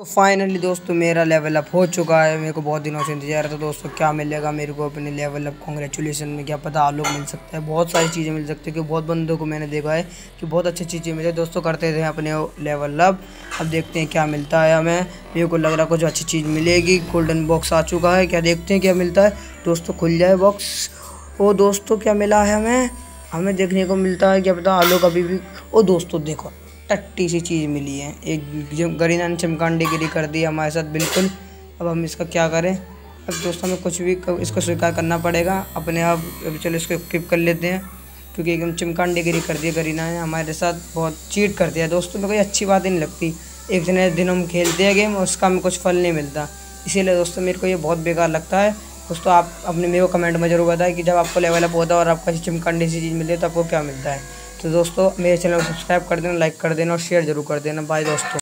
तो फाइनली दोस्तों मेरा लेवल अप हो चुका है। मेरे को बहुत दिनों से इंतज़ार है। तो दोस्तों क्या मिलेगा मेरे को अपने लेवल अप कॉन्ग्रेचुलेसन में क्या पता आलोक मिल सकता है। बहुत सारी चीज़ें मिल सकती है क्योंकि बहुत बंदों को मैंने देखा है कि बहुत अच्छी चीज़ें मिले दोस्तों करते थे अपने लेवल अप अब देखते हैं क्या मिलता है हमें। मेरे को लग रहा कुछ अच्छी चीज़ मिलेगी। गोल्डन बॉक्स आ चुका है। क्या देखते हैं क्या मिलता है? दोस्तों खुल जाए बॉक्स ओ दोस्तों क्या मिला है हमें? हमें देखने को मिलता है। क्या पता आलोक अभी भी ओ दोस्तों देखो। टट्टी सी चीज़ मिली है। एक गरीना ने चमकांडी गिरी कर दी हमारे साथ, बिल्कुल। अब हम इसका क्या करें? अब दोस्तों, हमें कुछ भी इसको स्वीकार करना पड़ेगा। अपने आप अभी चलो इसको किप कर लेते हैं, क्योंकि एकदम चिमकांडी गिरी कर दी गरीना ने हमारे साथ, बहुत चीट कर दिया। दोस्तों में कोई अच्छी बात ही नहीं लगती। एक दिन दिन हम खेलते हैं गेम उसका हमें कुछ फल नहीं मिलता। इसीलिए दोस्तों, मेरे को ये बहुत बेकार लगता है। दोस्तों, आप अपने, मेरे को कमेंट में ज़रूर बताएँ कि जब आपको लेवल अप होता है और आपको चिमकांडी सी चीज़ मिलती है तो आपको क्या मिलता है? तो दोस्तों मेरे चैनल को सब्सक्राइब कर देना, लाइक कर देना और शेयर ज़रूर कर देना। बाय दोस्तों।